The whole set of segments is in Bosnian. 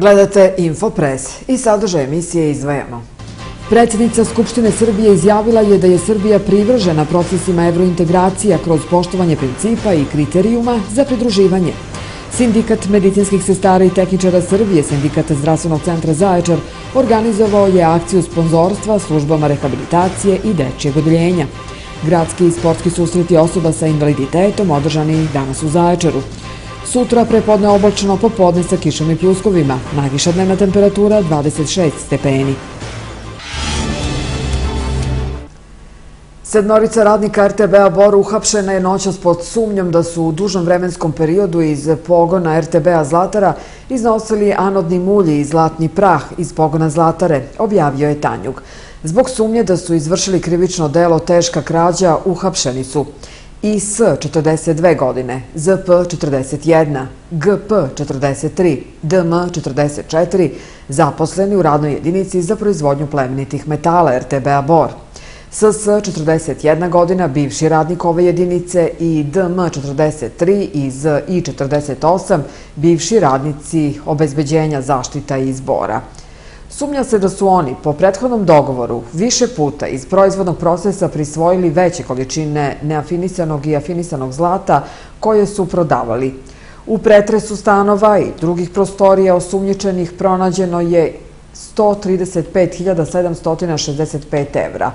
Gledate Infopres i sadržaj emisije izvajamo. Predsjednica Skupštine Srbije izjavila je da je Srbija privržena procesima evrointegracija kroz poštovanje principa i kriterijuma za pridruživanje. Sindikat medicinskih sestara i tehničara Srbije, Sindikat zdravstvenog centra Zaječar, organizovao je akciju sponzorstva službama rehabilitacije i dečjeg odljenja. Gradski i sportski susreti osoba sa invaliditetom održani danas u Zaječaru. Sutra prepodne oblačno popodne sa kišom i pljuskovima. Najviša dnevna temperatura 26 stepeni. Sedmorica radnika RTB-a Bor uhapšena je noćas pod sumnjom da su u dužnom vremenskom periodu iz pogona RTB-a Zlatara iznosili anodni mulji i zlatni prah iz pogona Zlatare, objavio je Tanjug. Zbog sumnje da su izvršili krivično delo teška krađa, uhapšeni su. IS 42 godine, ZP 41, GP 43, DM 44, zaposleni u radnoj jedinici za proizvodnju plemenitih metala RTBA Bor. SS 41 godina, bivši radnik ove jedinice i DM 43 iz I 48, bivši radnici obezbeđenja zaštita i izbora. Sumnja se da su oni, po prethodnom dogovoru, više puta iz proizvodnog procesa prisvojili veće količine neafinisanog i afinisanog zlata koje su prodavali. U pretresu stanova i drugih prostorija osumnjičenih pronađeno je 135.765 evra,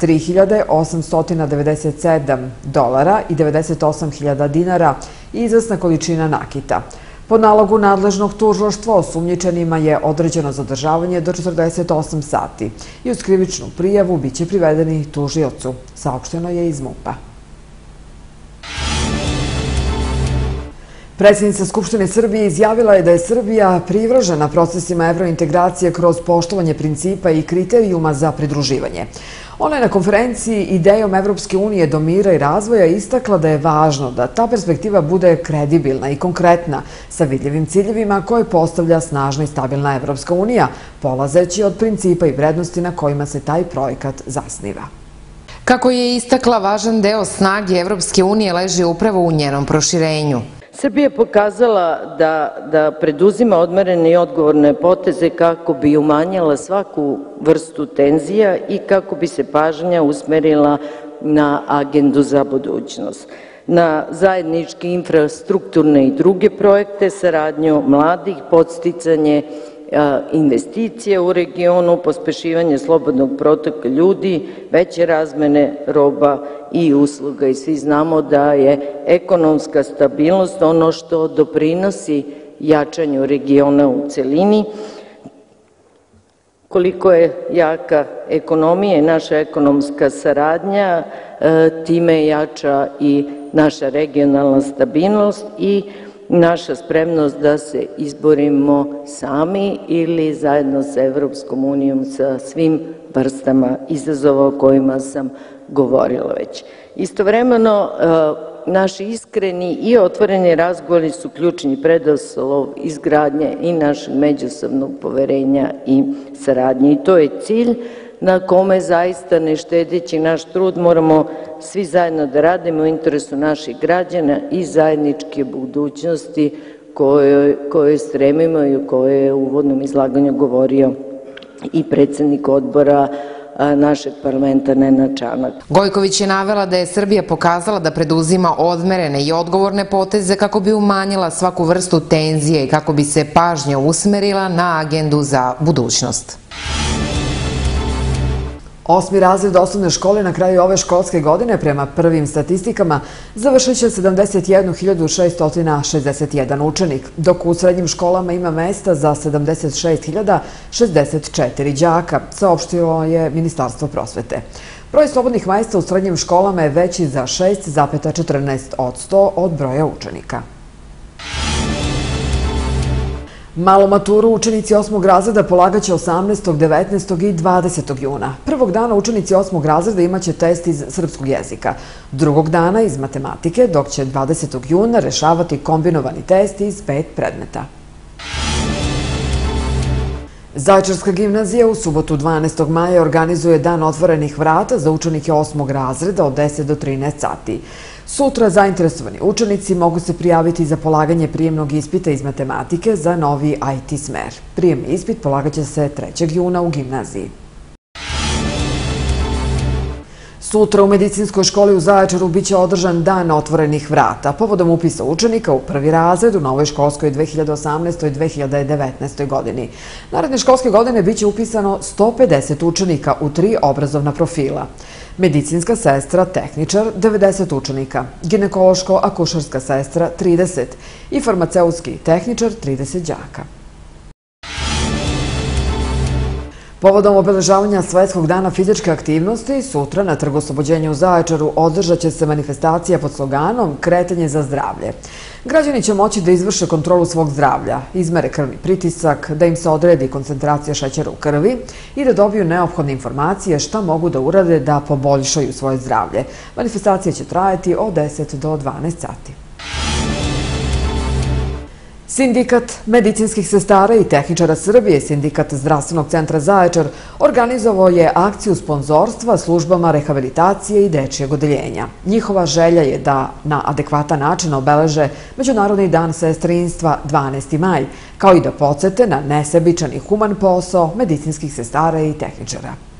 3.897 dolara i 98.000 dinara i izvesna količina nakita. Po nalogu nadležnog tužloštva osumnjičenima je određeno zadržavanje do 48 sati i uz krivičnu prijavu bit će privedeni tužiocu, saopšteno je iz MUPA. Predsjednica Skupštine Srbije izjavila je da je Srbija privržena procesima evrointegracije kroz poštovanje principa i kriterijuma za pridruživanje. Ona je na konferenciji idejom Evropske unije do mira i razvoja istakla da je važno da ta perspektiva bude kredibilna i konkretna sa vidljivim ciljevima koje postavlja snažna i stabilna Evropska unija, polazeći od principa i vrednosti na kojima se taj projekat zasniva. Kako je istakla, važan deo snage Evropske unije leži upravo u njenom proširenju. Srbija je pokazala da da preduzima odmerene i odgovorne poteze kako bi umanjila svaku vrstu tenzija i kako bi se pažnja usmerila na agendu za budućnost, na zajedničke infrastrukturne i druge projekte, saradnju mladih, podsticanje investicije u regionu, pospešivanje slobodnog protoka ljudi, veće razmene roba i usluga. I svi znamo da je ekonomska stabilnost ono što doprinosi jačanju regiona u celini. Koliko je jaka ekonomija i naša ekonomska saradnja, time jača i naša regionalna stabilnost i naša spremnost da se izborimo sami ili zajedno sa Evropskom unijom sa svim vrstama izazova o kojima sam govorila već. Istovremeno, e, naši iskreni i otvoreni razgovori su ključni predoslov izgradnje i našeg međusobnog poverenja i saradnje. I to je cilj na kome zaista ne štedeći naš trud moramo svi zajedno da radimo u interesu naših građana i zajedničke budućnosti koje stremimo i o kojoj je u uvodnom izlaganju govorio i predsednik odbora našeg parlamenta Nena Čanak. Gojković je navela da je Srbija pokazala da preduzima odmerene i odgovorne poteze kako bi umanjila svaku vrstu tenzije i kako bi se pažnja usmerila na agendu za budućnost. Osmi razred osnovne škole na kraju ove školske godine prema prvim statistikama završit će 71.661 učenik, dok u srednjim školama ima mesta za 76.064 džaka, saopštilo je Ministarstvo prosvete. Broj slobodnih majsta u srednjim školama je veći za 6,14 od 100 od broja učenika. Malo maturu učenici 8. razreda polagaće 18., 19. i 20. juna. Prvog dana učenici 8. razreda imaće test iz srpskog jezika. Drugog dana iz matematike, dok će 20. juna rešavati kombinovani test iz pet predmeta. Zajčarska gimnazija u subotu 12. maja organizuje dan otvorenih vrata za učenike 8. razreda od 10 do 13 sati. Sutra zainteresovani učenici mogu se prijaviti za polaganje prijemnog ispita iz matematike za novi IT smer. Prijemni ispit polagaće se 3. juna u gimnaziji. Sutra u medicinskoj školi u Zaječaru biće održan dan otvorenih vrata. Povodom upisa učenika u prvi razred u novoj školskoj 2018. i 2019. godini. Naredne školske godine biće upisano 150 učenika u tri obrazovna profila. Medicinska sestra, tehničar, 90 učenika, ginekološko-akušarska sestra, 30 i farmaceutski tehničar, 30 džaka. Povodom obeležavanja Svetskog dana fizičke aktivnosti, sutra na Trgu Oslobođenja u Zaječaru održat će se manifestacija pod sloganom Kretanje za zdravlje. Građani će moći da izvrše kontrolu svog zdravlja, izmere krvni pritisak, da im se odredi koncentracija šećera u krvi i da dobiju neophodne informacije šta mogu da urade da poboljšaju svoje zdravlje. Manifestacija će trajati od 10 do 12 sati. Sindikat medicinskih sestara i tehničara Srbije, Sindikat zdravstvenog centra Zaječar, organizovao je akciju sponzorstva službama rehabilitacije i dečijeg odeljenja. Njihova želja je da na adekvatan način obeleže Međunarodni dan sestrinstva 12. maj, kao i da podsete na nesebičan i human posao medicinskih sestara i tehničara.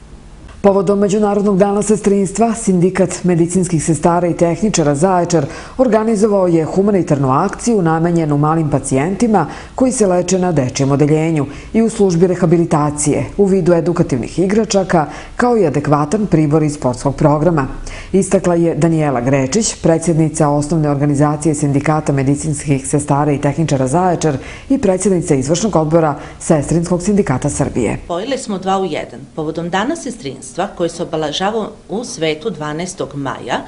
Povodom Međunarodnog dana sestrinstva, Sindikat medicinskih sestara i tehničara Zaječar organizovao je humanitarnu akciju namenjenu malim pacijentima koji se leče na dečijem odeljenju i u službi rehabilitacije u vidu edukativnih igračaka kao i adekvatan pribor iz sportskog programa. Istakla je Danijela Grečić, predsjednica osnovne organizacije Sindikata medicinskih sestara i tehničara Zaječar i predsjednica izvršnog odbora Sestrinskog sindikata Srbije. Pojeli smo dva u jedan. Povodom dana sestrinstva sestrinstva koje se obalažava u svetu 12. maja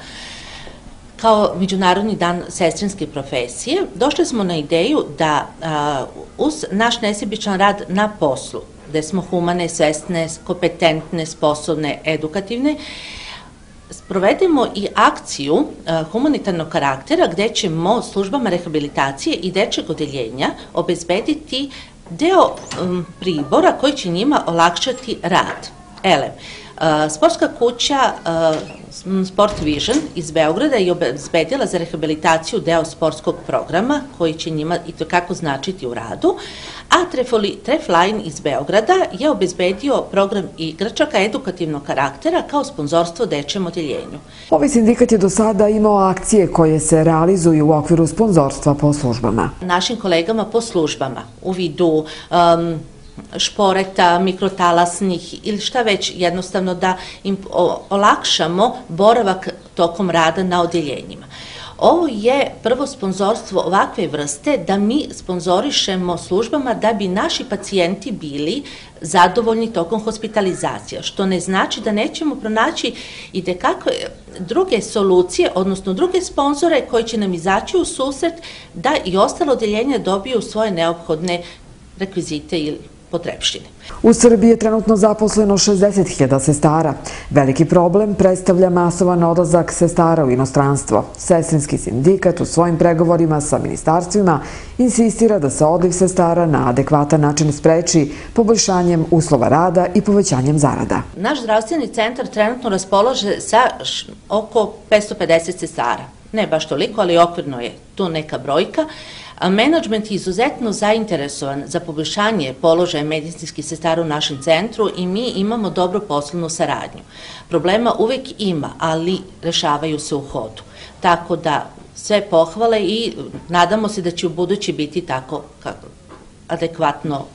kao Međunarodni dan sestrinske profesije, došli smo na ideju da uz naš nesebičan rad na poslu, gde smo humane, svestne, kompetentne, sposobne, edukativne, sprovedemo i akciju humanitarnog karaktera gde ćemo službama rehabilitacije i dečeg odeljenja obezbediti deo pribora koji će njima olakšati rad. Ele, Sportska kuća Sport Vision iz Beograda je obezbedila za rehabilitaciju deo sportskog programa koji će njima i to kako značiti u radu, a Trefline iz Beograda je obezbedio program igračaka edukativnog karaktera kao sponzorstvo dečjem odjeljenju. Ovi sindikat je do sada imao akcije koje se realizuju u okviru sponzorstva po službama. Našim kolegama po službama u vidu šporeta, mikrotalasnih ili šta već, jednostavno da im olakšamo boravak tokom rada na odjeljenjima. Ovo je prvo sponzorstvo ovakve vrste da mi sponzorišemo službama da bi naši pacijenti bili zadovoljni tokom hospitalizacija, što ne znači da nećemo pronaći i dekako e, druge solucije, odnosno druge sponzore koji će nam izaći u susret da i ostalo odjeljenje dobiju svoje neophodne rekvizite ili potrebštine. U Srbiji je trenutno zaposleno 60.000 sestara. Veliki problem predstavlja masovan odlazak sestara u inostranstvo. Sestrinski sindikat u svojim pregovorima sa ministarstvima insistira da se odliv sestara na adekvatan način spreči poboljšanjem uslova rada i povećanjem zarada. Naš zdravstveni centar trenutno raspolože sa oko 550 sestara. Ne baš toliko, ali okvirno je tu neka brojka. Menadžment je izuzetno zainteresovan za poboljšanje položaja medicinskih sestara u našem centru i mi imamo dobro poslovnu saradnju. Problema uvek ima, ali rešavaju se u hodu. Tako da sve pohvale i nadamo se da će u budući biti tako kako, adekvatno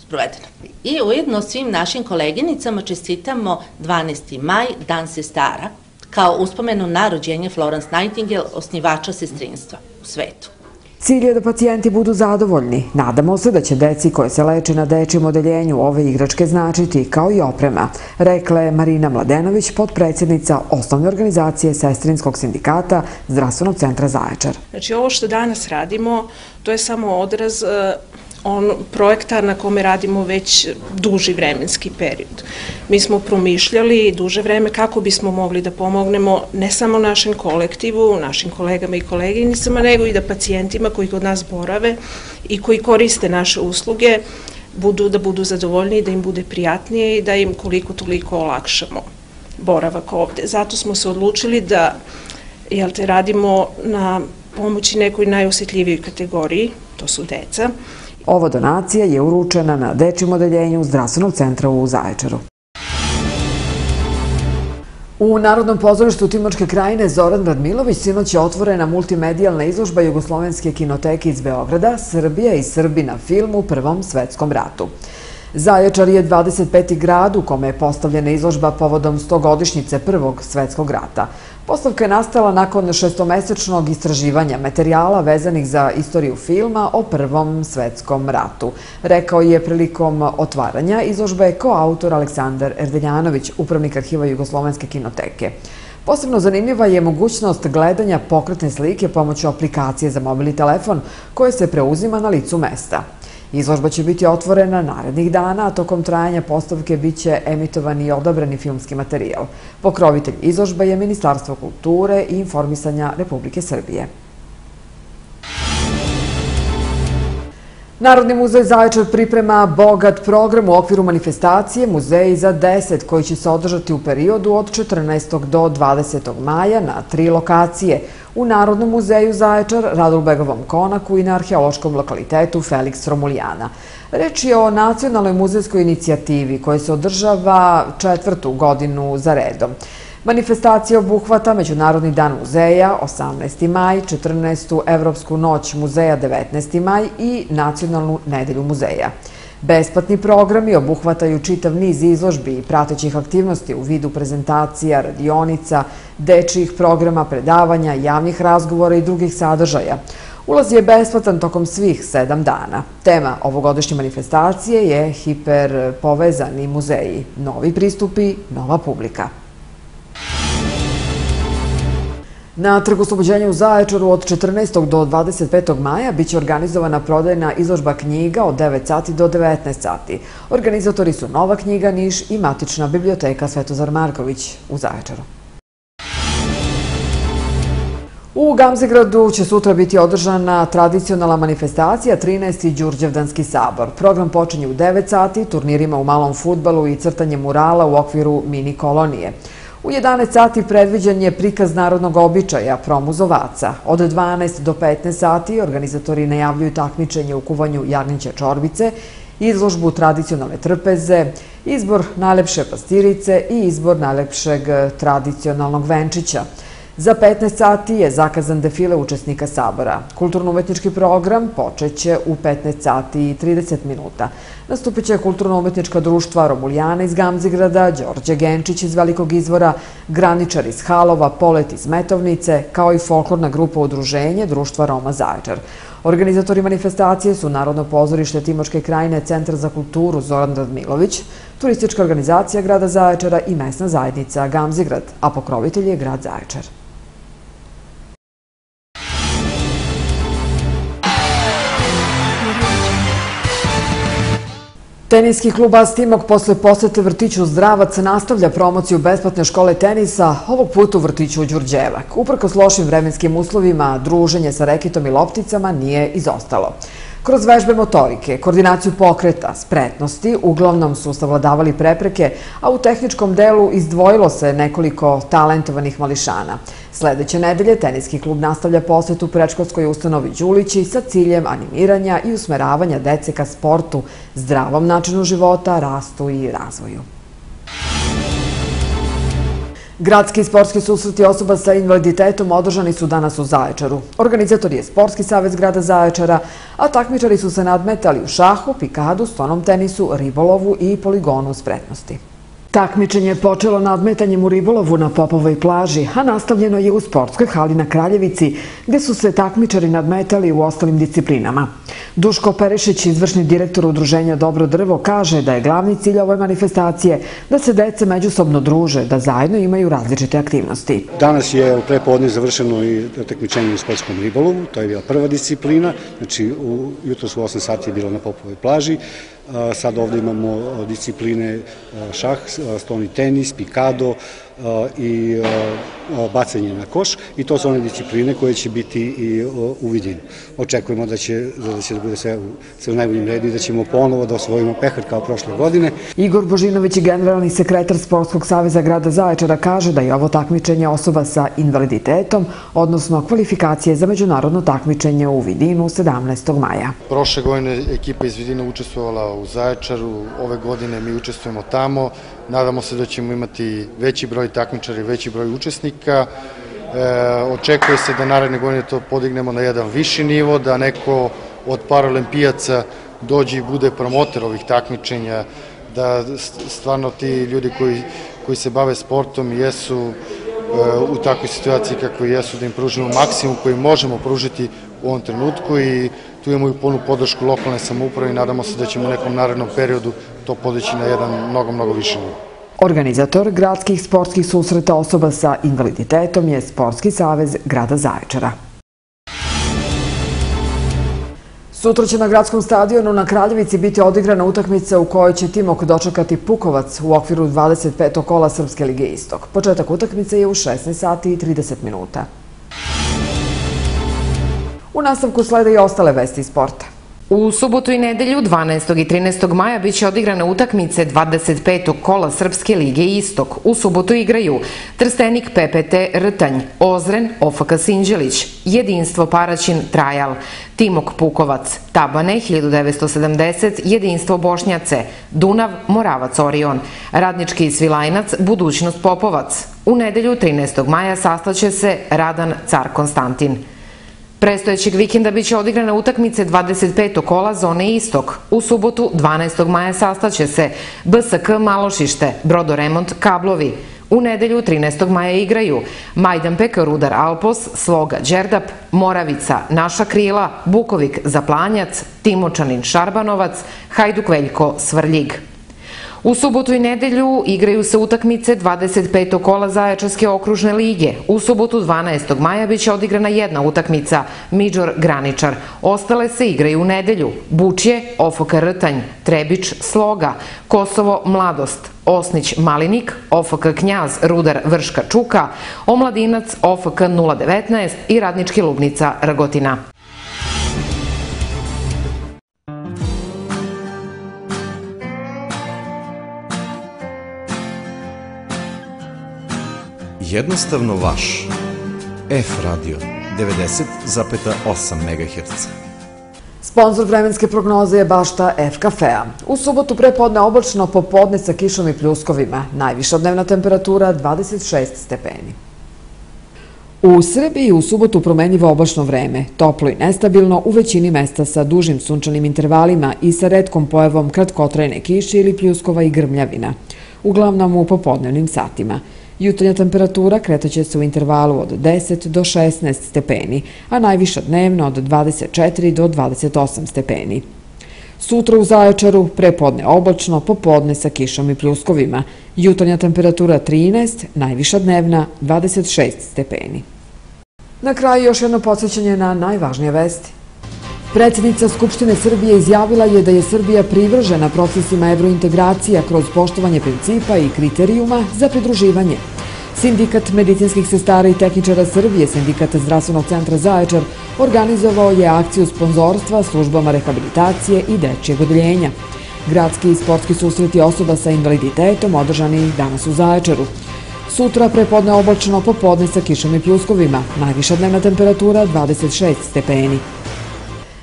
sprovedeno. I ujedno svim našim koleginicama čestitamo 12. maj, Dan sestara, kao uspomenu na rođenje Florence Nightingale, osnivača sestrinstva u svetu. Cilj je da pacijenti budu zadovoljni. Nadamo se da će deci koje se leče na dečijem odeljenju ove igračke značiti kao i oprema, rekla je Marina Mladenović, podpredsjednica osnovne organizacije Sestrinskog sindikata Zdravstvenog centra Zaječar. Znači ovo što danas radimo, to je samo odraz e, on projekta na kome radimo već duži vremenski period. Mi smo promišljali duže vreme kako bismo mogli da pomognemo ne samo našem kolektivu, našim kolegama i koleginicama, nego i da pacijentima koji kod nas borave i koji koriste naše usluge budu da budu zadovoljni, da im bude prijatnije i da im koliko toliko olakšamo boravak ovde. Zato smo se odlučili da jel te radimo na pomoći nekoj najosjetljivijoj kategoriji, to su deca. Ova donacija je uručena na dečjem odeljenju zdravstvenog centra u Zaječaru. U Narodnom pozorištu Timočke krajine Zoran Radmilović sinoć je otvorena multimedijalna izložba Jugoslovenske kinoteke iz Beograda, Srbija i Srbi na filmu u Prvom svetskom ratu. Zaječar je 25. grad u kome je postavljena izložba povodom 100-godišnjice Prvog svetskog rata. Postavka je nastala nakon šestomesečnog istraživanja materijala vezanih za istoriju filma o Prvom svetskom ratu. Rekao je prilikom otvaranja izložbe koautor Aleksandar Erdeljanović, upravnik arhiva Jugoslovenske kinoteke. Posebno zanimljiva je mogućnost gledanja pokretne slike pomoću aplikacije za mobilni telefon koje se preuzima na licu mesta. Izložba će biti otvorena narednih dana, a tokom trajanja postavke bit će emitovan i odabrani filmski materijal. Pokrovitelj izložba je Ministarstvo kulture i informisanja Republike Srbije. Narodni muzej Zaječar priprema bogat program u okviru manifestacije Muzeji za 10 koji će se održati u periodu od 14. do 20. maja na tri lokacije u Narodnom muzeju Zaječar, Radulbegovom konaku i na arheološkom lokalitetu Felix Romulijana. Reč je o nacionalnoj muzejskoj inicijativi koja se održava četvrtu godinu za redom. Manifestacija obuhvata Međunarodni dan muzeja 18. maj, 14. Evropsku noć muzeja 19. maj i Nacionalnu nedelju muzeja. Besplatni programi obuhvataju čitav niz izložbi i pratećih aktivnosti u vidu prezentacija, radionica, dečijih programa, predavanja, javnih razgovora i drugih sadržaja. Ulaz je besplatan tokom svih sedam dana. Tema ovogodišnje manifestacije je hiperpovezani muzeji, novi pristupi, nova publika. Na trgu Slobođenja u Zaječaru od 14. do 25. maja biće organizovana prodajna izložba knjiga od 9 sati do 19 sati. Organizatori su Nova knjiga Niš i Matična biblioteka Svetozar Marković u Zaječaru. U Gamzegradu će sutra biti održana tradicionalna manifestacija 13. Đurđevdanski sabor. Program počinje u 9 sati, turnirima u malom futbalu i crtanje murala u okviru mini kolonije. U 11 sati predviđen je prikaz narodnog običaja promuzovaca. Od 12 do 15 sati organizatori najavljuju takmičenje u kuvanju jarnića čorbice, izložbu tradicionalne trpeze, izbor najlepše pastirice i izbor najlepšeg tradicionalnog venčića. Za 15 sati je zakazan defile učesnika sabora. Kulturno-umetnički program počeće u 15 sati i 30 minuta. Nastupit će Kulturno-umetnička društva Romuljana iz Gamzigrada, Đorđe Genčić iz Velikog izvora, Graničar iz Halova, Polet iz Metovnice, kao i folklorna grupa udruženje Društva Roma Zaječar. Organizatori manifestacije su Narodno pozorište Timočke krajine, Centar za kulturu Zoran Radmilović, turistička organizacija grada Zaječara i mesna zajednica Gamzigrad, a pokrovitelj je grad Zaječar. Teniski klub Astimok posle posete vrtiću Zdravac nastavlja promociju besplatne škole tenisa, ovog puta u vrtiću Đurđevak. Uprko s lošim vremenskim uslovima, druženje sa reketom i lopticama nije izostalo. Kroz vežbe motorike, koordinaciju pokreta, spretnosti, uglavnom su savladavali prepreke, a u tehničkom delu izdvojilo se nekoliko talentovanih mališana. Sledeće nedelje teniski klub nastavlja posjet u ustanovi Đulići sa ciljem animiranja i usmeravanja dece ka sportu, zdravom načinu života, rastu i razvoju. Gradski sportski susreti osoba sa invaliditetom održani su danas u Zaječaru. Organizator je Sportski savez grada Zaječara, a takmičari su se nadmetali u šahu, pikadu, stonom tenisu, ribolovu i poligonu spretnosti. Takmičenje je počelo nadmetanjem u ribolovu na Popovoj plaži, a nastavljeno je u sportskoj hali na Kraljevici, gde su se takmičari nadmetali u ostalim disciplinama. Duško Perešić, izvršni direktor udruženja Dobro drvo, kaže da je glavni cilj ove manifestacije da se dece međusobno druže, da zajedno imaju različite aktivnosti. Danas je u prepodne završeno i takmičenje u sportskom ribolovu, to je bila prva disciplina, znači jutro su 8 sati je bilo na Popovoj plaži, Sad ovdje imamo discipline šah, stoni tenis, pikado, i bacanje na koš i to su one discipline koje će biti i u vidinu. Očekujemo da će da će da bude sve u najboljim redu i da ćemo ponovo da osvojimo pehar kao prošle godine. Igor Božinović i generalni sekretar Sportskog saveza grada Zaječara kaže da je ovo takmičenje osoba sa invaliditetom, odnosno kvalifikacije za međunarodno takmičenje u vidinu 17. maja. Prošle godine ekipa iz vidina učestvovala u Zaječaru, ove godine mi učestvujemo tamo. Nadamo se da ćemo imati veći broj takmičara i veći broj učesnika. E, očekuje se da naredne godine to podignemo na jedan viši nivo, da neko od paralimpijaca dođe i bude promoter ovih takmičenja, da stvarno ti ljudi koji, koji se bave sportom jesu e, u takvoj situaciji kako jesu, da im pružimo maksimum koji možemo pružiti u ovom trenutku i tu imamo i punu podršku lokalne samouprave i nadamo se da ćemo u nekom narednom periodu to podići na jedan mnogo, mnogo više nivo. Organizator gradskih sportskih susreta osoba sa invaliditetom je Sportski savez grada Zaječara. Sutra će na gradskom stadionu na Kraljevici biti odigrana utakmica u kojoj će Timok dočekati Pukovac u okviru 25. kola Srpske lige Istok. Početak utakmice je u 16 sati i 30 minuta. U nastavku slede i ostale vesti sporta. U subotu i nedelju 12. i 13. maja biće odigrane utakmice 25. kola Srpske lige Istok. U subotu igraju Trstenik PPT Rtanj, Ozren OFK Sinđelić, Jedinstvo Paraćin Trajal, Timok Pukovac, Tabane 1970, Jedinstvo Bošnjace, Dunav Moravac Orion, Radnički Svilajnac, Budućnost Popovac. U nedelju 13. maja sastaće se Radan Car Konstantin. Prestojećeg vikenda biće odigrane utakmice 25. kola zone Istok. U subotu 12. maja sastaće se BSK Malošište, Brodoremont Kablovi. U nedelju 13. maja igraju Majdanpek Rudar Alpos, Sloga Đerdap, Moravica Naša Krila, Bukovik Zaplanjac, Timočanin Šarbanovac, Hajduk Veljko Svrljig. U subotu i nedelju igraju se utakmice 25. kola Zaječarske okružne lige. U subotu 12. maja biće odigrana jedna utakmica, Midžor Graničar. Ostale se igraju u nedelju. Bučje, OFK Rtanj, Trebić, Sloga, Kosovo, Mladost, Osnić, Malinik, OFK Knjaz, Rudar, Vrška, Čuka, Omladinac, OFK 019 i Radnički Lubnica, Ragotina. Jednostavno vaš. F radio 90,8 MHz. Sponsor vremenske prognoze je bašta F kafea. U subotu prepodne oblačno popodne sa kišom i pljuskovima. Najviša dnevna temperatura 26 stepeni. U Srbiji u subotu promenjivo oblačno vreme, toplo i nestabilno u većini mesta sa dužim sunčanim intervalima i sa redkom pojavom kratkotrajne kiše ili pljuskova i grmljavina, uglavnom u popodnevnim satima. Jutarnja temperatura kretaće se u intervalu od 10 do 16 stepeni, a najviša dnevna od 24 do 28 stepeni. Sutra u Zaječaru prepodne oblačno, popodne sa kišom i pljuskovima. Jutarnja temperatura 13, najviša dnevna 26 stepeni. Na kraju još jedno podsjećanje na najvažnije vesti. Predsjednica Skupštine Srbije izjavila je da je Srbija privržena procesima evrointegracija kroz poštovanje principa i kriterijuma za pridruživanje. Sindikat medicinskih sestara i tehničara Srbije, Sindikat zdravstvenog centra Zaječar, organizovao je akciju sponzorstva službama rehabilitacije i dečijeg odljenja. Gradski i sportski susreti osoba sa invaliditetom održani danas u Zaječaru. Sutra prepodne oblačno popodne sa kišom i pljuskovima. Najviša dnevna temperatura 26 stepeni.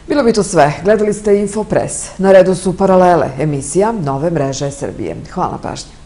Bilo bi to sve. Gledali ste Infopress. Na redu su Paralele, emisija Nove mreže Srbije. Hvala pažnje.